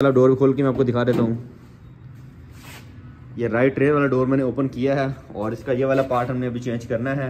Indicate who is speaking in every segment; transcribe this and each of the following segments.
Speaker 1: वाला डोर खोल के मैं आपको दिखा देता हूँ। ये राइट रेयर वाला डोर मैंने ओपन किया है और इसका ये वाला पार्ट हमने अभी चेंज करना है।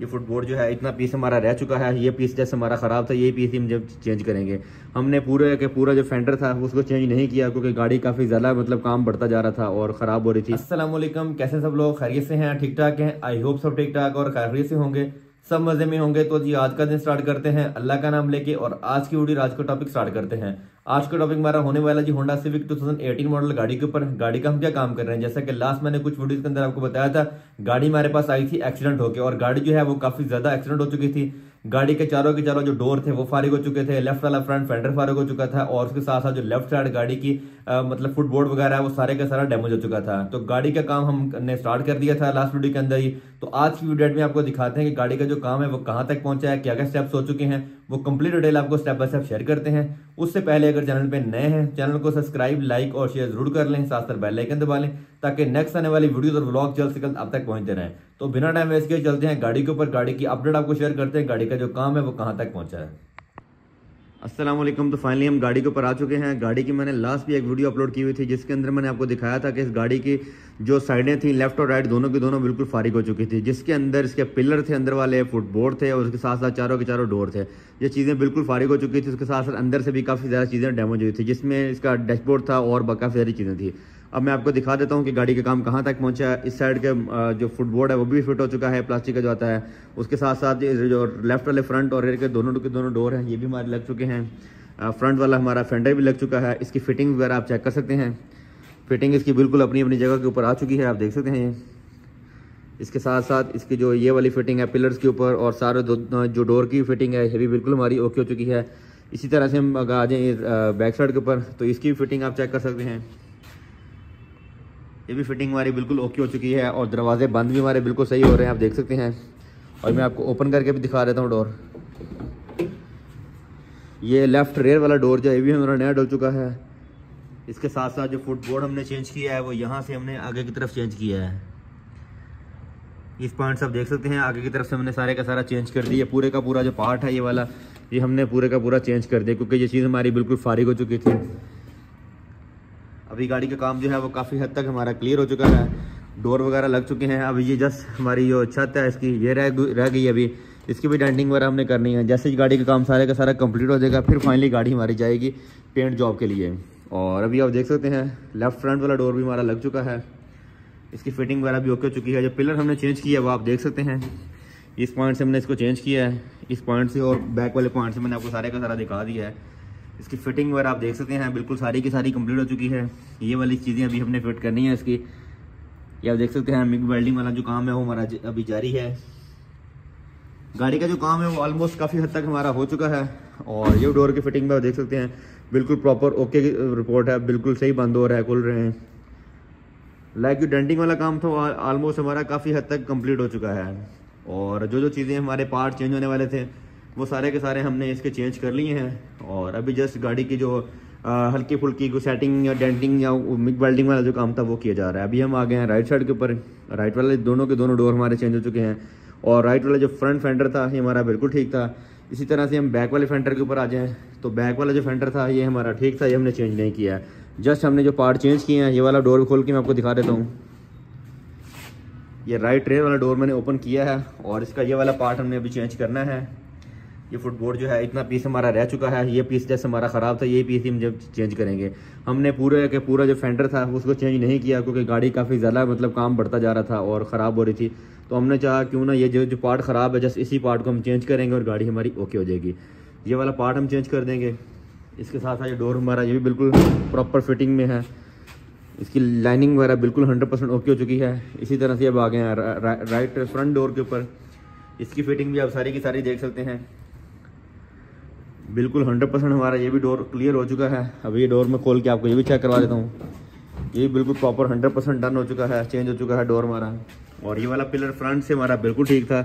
Speaker 1: ये फुटबोर्ड जो है, इतना पीस हमारा रह चुका है। ये पीस जैसे हमारा ख़राब था, ये पीस ही हम जब चेंज करेंगे। हमने पूरे के पूरा जो फेंडर था, उसको चेंज नहीं किया क्योंकि गाड़ी काफ़ी ज़्यादा मतलब काम बढ़ता जा रहा था और ख़राब हो रही थी। असलम कैसे सब लोग? खैरियत से हैं, ठीक ठाक हैं? आई होप सब ठीक ठाक और खैरियत से होंगे। सब मज़े में होंगे तो जी आज का दिन स्टार्ट करते हैं। अल्लाह का नाम लेके और आज की वीडियो आज का टॉपिक स्टार्ट करते हैं। आज का टॉपिक हमारा होने वाला जी होंडा सिविक 2018 मॉडल गाड़ी के ऊपर गाड़ी का हम क्या काम कर रहे हैं? जैसा कि लास्ट मैंने कुछ वीडियोस के अंदर आपको बताया था, गाड़ी हमारे पास आई थी एक्सीडेंट होकर और गाड़ी जो है वो काफ़ी ज़्यादा एक्सीडेंट हो चुकी थी। गाड़ी के चारों के चारों जो डोर थे वो फारिग हो चुके थे लेफ़्ट वाला फ्रंट फेंडर फारिग हो चुका था और उसके साथ साथ जो लेफ़्ट साइड गाड़ी की आ, मतलब फुटबोर्ड वगैरह वो सारे का सारा डैमेज हो चुका था। तो गाड़ी का काम हमने स्टार्ट कर दिया था लास्ट वीडियो के अंदर ही। तो आज की वीडियो में आपको दिखाते हैं कि गाड़ी का जो काम है वो कहाँ तक पहुँचा है क्या क्या स्टेप्स हो चुके हैं वो कंप्लीट डिटेल आपको स्टेप बाय स्टेप शेयर करते हैं। उससे पहले अगर चैनल पर नए हैं चैनल को सब्सक्राइब लाइक और शेयर ज़रूर कर लें साथ साथ बेल आइकन दबा लें ताकि नेक्स्ट आने वाली वीडियो और ब्लॉग जल्द से जल्द अब तक पहुँचते रहें। तो बिना टाइम वेस्ट के चलते हैं गाड़ी के ऊपर, गाड़ी की अपडेट आपको शेयर करते हैं, गाड़ी का जो काम है वो कहाँ तक पहुँचा है। वालेकुम तो फाइनली हम गाड़ी के ऊपर आ चुके हैं। गाड़ी की मैंने लास्ट भी एक वीडियो अपलोड की हुई थी, जिसके अंदर मैंने आपको दिखाया था कि इस गाड़ी की जो साइडें थी लेफ़्ट और राइट दोनों की दोनों बिल्कुल फारिग हो चुकी थी। जिसके अंदर इसके पिलर थे, अंदर वाले फुटबोर्ड थे, और उसके साथ साथ चारों के चारों डोर थे। ये चीज़ें बिल्कुल फारिग हो चुकी थी, उसके साथ साथ अंदर से भी काफ़ी ज़्यादा चीज़ें डैमेज हुई थी, जिसमें इसका डैशबोर्ड था और काफ़ी सारी चीज़ें थी। अब मैं आपको दिखा देता हूँ कि गाड़ी का काम कहाँ तक पहुँचा है। इस साइड के जो फुटबोर्ड है, वो भी फिट हो चुका है प्लास्टिक का जो आता है। उसके साथ साथ जो लेफ़्ट वाले फ्रंट और रेयर के दोनों के दोनों डोर हैं, ये भी हमारे लग चुके हैं। फ्रंट वाला हमारा फेंडर भी लग चुका है। इसकी फिटिंग वगैरह आप चेक कर सकते हैं। फिटिंग इसकी बिल्कुल अपनी अपनी जगह के ऊपर आ चुकी है, आप देख सकते हैं इसके साथ साथ इसकी जो ये वाली फिटिंग है पिलर्स के ऊपर और सारे जो डोर की फिटिंग है, ये भी बिल्कुल हमारी ओके हो चुकी है। इसी तरह से हम आ जाए बैक साइड के ऊपर। तो इसकी भी फिटिंग आप चेक कर सकते हैं। ये भी फिटिंग हमारी बिल्कुल ओके हो चुकी है और दरवाजे बंद भी हमारे बिल्कुल सही हो रहे हैं, आप देख सकते हैं। और मैं आपको ओपन करके भी दिखा देता हूँ डोर ये लेफ़्ट रेयर वाला डोर जो है, ये भी हमारा नया डल चुका है। इसके साथ साथ जो फुटबोर्ड हमने चेंज किया है, वो यहाँ से हमने आगे की तरफ़ चेंज किया है। इस पॉइंट्स आप देख सकते हैं, आगे की तरफ़ से हमने सारे का सारा चेंज कर दिया। पूरे का पूरा जो पार्ट है, ये वाला, ये हमने पूरे का पूरा चेंज कर दिया, क्योंकि ये चीज़ हमारी बिल्कुल फारिग हो चुकी थी। अभी गाड़ी का काम जो है वो काफ़ी हद तक हमारा क्लियर हो चुका है। डोर वगैरह लग चुके हैं। अभी ये जस्ट हमारी जो छत है, इसकी ये रह रह गई अभी। इसकी भी डेंटिंग वगैरह हमने करनी है। जैसे ही गाड़ी का काम सारे का सारा कंप्लीट हो जाएगा, फिर फाइनली गाड़ी हमारी जाएगी पेंट जॉब के लिए। और अभी आप देख सकते हैं लेफ़्ट फ्रंट वाला डोर भी हमारा लग चुका है। इसकी फिटिंग वगैरह भी ओके हो चुकी है। जो पिलर हमने चेंज किया है, वो आप देख सकते हैं। इस पॉइंट से हमने इसको चेंज किया है। इस पॉइंट से और बैक वाले पॉइंट से मैंने आपको सारे का सारा दिखा दिया है। इसकी फिटिंग वगैरह आप देख सकते हैं। बिल्कुल सारी की सारी कंप्लीट हो चुकी है। ये वाली चीज़ें अभी हमने फिट करनी है इसकी। ये आप देख सकते हैं मिग वेल्डिंग वाला जो काम है वो हमारा अभी जारी है। गाड़ी का जो काम है वो ऑलमोस्ट काफ़ी हद तक हमारा हो चुका है। और ये डोर की फिटिंग में आप देख सकते हैं, बिल्कुल प्रॉपर ओके रिपोर्ट है। बिल्कुल सही बंद हो रहा है, खुल रहे हैं। लाइक जो डेंटिंग वाला काम था ऑलमोस्ट हमारा काफ़ी हद तक कंप्लीट हो चुका है। और जो जो चीज़ें हमारे पार्ट चेंज होने वाले थे वो सारे के सारे हमने इसके चेंज कर लिए हैं। और अभी जस्ट गाड़ी की जो हल्की फुल्की को सेटिंग या डेंटिंग या मिक वेल्डिंग वाला जो काम था वो किया जा रहा है। अभी हम आ गए हैं राइट साइड के ऊपर। राइट वाले दोनों के दोनों डोर हमारे चेंज हो चुके हैं। और राइट वाला जो फ्रंट फेंडर था, ये हमारा बिल्कुल ठीक था। इसी तरह से हम बैक वाले फेंडर के ऊपर आ जाएँ। तो बैक वाला जो फेंडर था, ये हमारा ठीक था, ये हमने चेंज नहीं किया जस्ट हमने जो पार्ट चेंज किए हैं, ये वाला डोर खोल के मैं आपको दिखा देता हूँ। ये राइट रेयर वाला डोर मैंने ओपन किया है। और इसका ये वाला पार्ट हमने अभी चेंज करना है। ये फुटबोर्ड जो है, इतना पीस हमारा रह चुका है, ये पीस जैसे हमारा ख़राब था, ये पीस ही हम जब चेंज करेंगे। हमने पूरे के पूरा जो फेंडर था, उसको चेंज नहीं किया, क्योंकि गाड़ी काफ़ी ज़्यादा मतलब काम बढ़ता जा रहा था और ख़राब हो रही थी। तो हमने चाहा, क्यों ना ये जो जो पार्ट ख़राब है, जस्ट इसी पार्ट को हम चेंज करेंगे और गाड़ी हमारी ओके हो जाएगी। ये वाला पार्ट हम चेंज कर देंगे। इसके साथ साथ ये डोर हमारा, ये भी बिल्कुल प्रॉपर फिटिंग में है। इसकी लाइनिंग वगैरह बिल्कुल हंड्रेड परसेंट ओके हो चुकी है। इसी तरह से अब आ गए हैं राइट फ्रंट डोर के ऊपर। इसकी फिटिंग भी आप सारी की सारी देख सकते हैं। बिल्कुल हंड्रेड परसेंट हमारा ये भी डोर क्लियर हो चुका है। अभी ये डोर में खोल के आपको ये भी चेक करवा देता हूँ। ये बिल्कुल प्रॉपर हंड्रेड परसेंट डन हो चुका है चेंज हो चुका है डोर हमारा। और ये वाला पिलर फ्रंट से हमारा बिल्कुल ठीक था।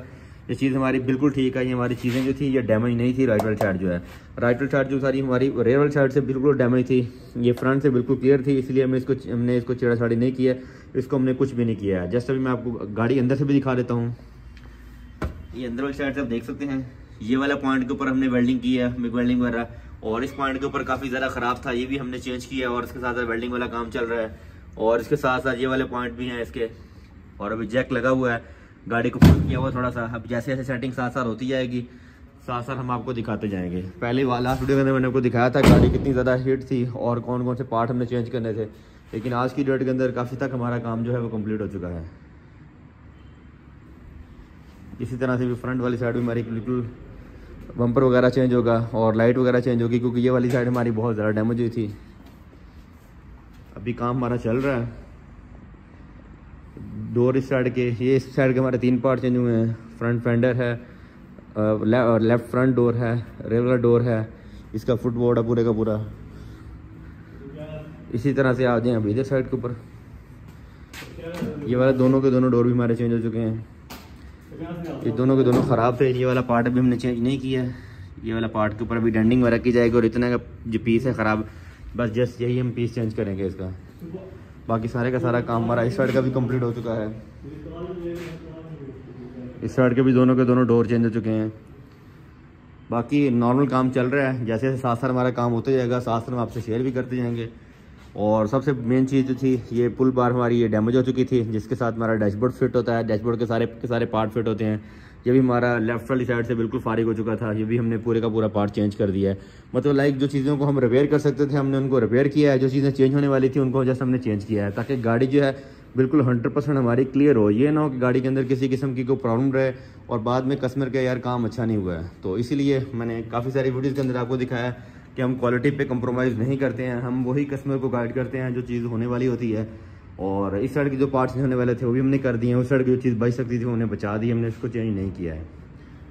Speaker 1: ये चीज़ हमारी बिल्कुल ठीक है ये हमारी चीज़ें जो थी, ये डैमेज नहीं थी राइट वाली साइड जो है। राइट वाली साइड जो सारी हमारी रेयर वाली साइड से बिल्कुल डैमेज थी। ये फ्रंट से बिल्कुल क्लियर थी, इसलिए हमने इसको हमने इसको छेड़ा छाड़ी नहीं किया इसको हमने कुछ भी नहीं किया है। जस्ट अभी मैं आपको गाड़ी अंदर से भी दिखा देता हूँ। ये अंदर वाली साइड से आप देख सकते हैं। ये वाला पॉइंट के ऊपर हमने वेल्डिंग की है वेल्डिंग वगैरह। और इस पॉइंट के ऊपर काफ़ी ज़्यादा ख़राब था, ये भी हमने चेंज किया और इसके साथ साथ वेल्डिंग वाला काम चल रहा है। और इसके साथ साथ ये वाले पॉइंट भी हैं इसके। और अभी जैक लगा हुआ है, गाड़ी को फुल किया हुआ थोड़ा सा। अब जैसे जैसे सेटिंग साथ साथ होती जाएगी, साथ साथ हम आपको दिखाते जाएँगे। पहले लास्ट वीडियो के अंदर मैंने आपको दिखाया था, गाड़ी कितनी ज़्यादा हीट थी और कौन कौन से पार्ट हमने चेंज करने थे। लेकिन आज की डेट के अंदर काफ़ी तक हमारा काम जो है वो कंप्लीट हो चुका है। इसी तरह से भी फ्रंट वाली साइड भी हमारी बिल्कुल बम्पर वगैरह चेंज होगा और लाइट वगैरह चेंज होगी, क्योंकि ये वाली साइड हमारी बहुत ज़्यादा डैमेज हुई थी। अभी काम हमारा चल रहा है। डोर इस साइड के, ये इस साइड के हमारे तीन पार्ट चेंज हुए हैं। फ्रंट फेंडर है लेफ़्ट फ्रंट डोर है रेगुलर डोर है, इसका फुट बोर्ड है पूरे का पूरा। इसी तरह से आ जाए अभी इधर साइड के ऊपर। ये वाले दोनों के दोनों डोर भी हमारे चेंज हो चुके हैं। ये दोनों के दोनों ख़राब थे, ये वाला पार्ट अभी हमने चेंज नहीं किया है। ये वाला पार्ट के ऊपर अभी डेंडिंग वगैरह की जाएगी और इतना का जो पीस है ख़राब, बस जस्ट यही हम पीस चेंज करेंगे इसका। बाकी सारे का सारा काम हमारा इस साइड का भी कंप्लीट हो चुका है। इस साइड के भी दोनों के दोनों डोर चेंज हो चुके हैं। बाकी नॉर्मल काम चल रहा है जैसे जैसे साथ हमारा काम होते जाएगा साथ हम आपसे शेयर भी करते जाएँगे। और सबसे मेन चीज़ जो थी, ये पुल बार हमारी ये डैमेज हो चुकी थी, जिसके साथ हमारा डैशबोर्ड फिट होता है। डैशबोर्ड के सारे के सारे पार्ट फिट होते हैं। ये भी हमारा लेफ़्ट वाली साइड से बिल्कुल फारिग हो चुका था। ये भी हमने पूरे का पूरा पार्ट चेंज कर दिया है। मतलब लाइक जो चीज़ों को हम रिपेयर कर सकते थे, हमने उनको रिपेयर किया है। जो चीज़ें चेंज होने वाली थी, उनको जस्ट हमने चेंज किया है। ताकि गाड़ी जो है बिल्कुल हंड्रेड परसेंट हमारी क्लियर हो। ये ना हो कि गाड़ी के अंदर किसी किस्म की कोई प्रॉब्लम रहे और बाद में कस्टमर का यार काम अच्छा नहीं हुआ है। तो इसीलिए मैंने काफ़ी सारी वीडियोज़ के अंदर आपको दिखाया कि हम क्वालिटी पे कंप्रोमाइज़ नहीं करते हैं, हम वही कस्टमर को गाइड करते हैं जो चीज़ होने वाली होती है। और इस साइड के जो पार्ट्स होने वाले थे, वो भी हमने कर दिए हैं। उस साइड की जो चीज़ बच सकती थी उन्हें बचा दी, हमने उसको चेंज नहीं किया है।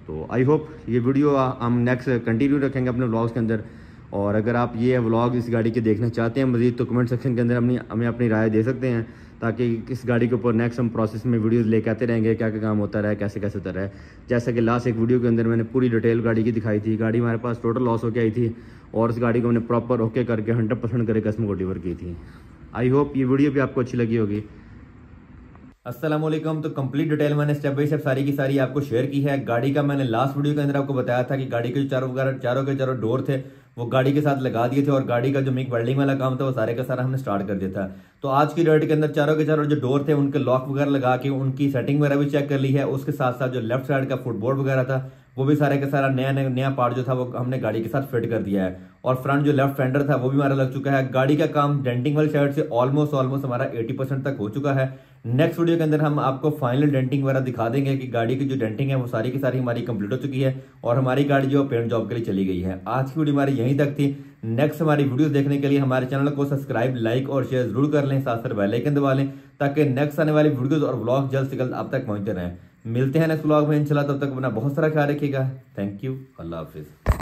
Speaker 1: तो आई होप ये वीडियो हम नेक्स्ट कंटिन्यू रखेंगे अपने ब्लॉग्स के अंदर। और अगर आप ये व्लॉग इस गाड़ी के देखना चाहते हैं, मज़ीद तो कमेंट सेक्शन के अंदर अपनी, हमें अपनी राय दे सकते हैं, ताकि इस गाड़ी के ऊपर नेक्स्ट हम प्रोसेस में वीडियोस लेके आते रहेंगे क्या क्या काम होता रहा है कैसे कैसे होता रहा है। जैसा कि लास्ट एक वीडियो के अंदर मैंने पूरी डिटेल गाड़ी की दिखाई थी, गाड़ी हमारे पास टोटल लॉस होकर आई थी, और इस गाड़ी को हमने प्रॉपर ओके करके हंड्रेड परसेंट करके कस्टमर को डिलीवर की थी। आई होप ये वीडियो भी आपको अच्छी लगी होगी। असलम तो कंप्लीट डिटेल मैंने स्टेप बाई स्टेप सारी की सारी आपको शेयर की है। गाड़ी का मैंने लास्ट वीडियो के अंदर आपको बताया था कि गाड़ी के चारों वगैरह, चारों के चारों डोर थे वो गाड़ी के साथ लगा दिए थे और गाड़ी का जो मिक वेल्डिंग वाला काम था, वो सारे का सारा हमने स्टार्ट कर दिया था। तो आज की डेट के अंदर चारों के चारों जो डोर थे, उनके लॉक वगैरह लगा के, उनकी सेटिंग वगैरह भी चेक कर ली है, उसके साथ साथ जो लेफ़्ट साइड का फुटबोर्ड वगैरह था वो भी सारे का सारा नया नया पार्ट जो था वो हमने गाड़ी के साथ फिट कर दिया है। और फ्रंट जो लेफ़्ट फेंडर था, वो भी हमारा लग चुका है। गाड़ी का काम डेंटिंग वाली साइड से ऑलमोस्ट ऑलमोस्ट हमारा 80 परसेंट तक हो चुका है। नेक्स्ट वीडियो के अंदर हम आपको फाइनल डेंटिंग वगैरह दिखा देंगे कि गाड़ी की जो डेंटिंग है, वो सारी की सारी हमारी कंप्लीट हो चुकी है और हमारी गाड़ी जो पेंट जॉब के लिए चली गई है। आज की वीडियो हमारी यहीं तक थी। नेक्स्ट हमारी वीडियो देखने के लिए हमारे चैनल को सब्सक्राइब लाइक और शेयर ज़रूर कर लें। साथ साथ बेलाइकन दबा लें ताकि नेक्स्ट आने वाली वीडियो और ब्लॉग जल्द से जल्द आप तक पहुँचते रहें। मिलते हैं नेक्स्ट ब्लॉग में, इंशाल्लाह तब तक अपना बहुत सारा ख्याल रखिएगा। थैंक यू अल्लाह हाफिज़।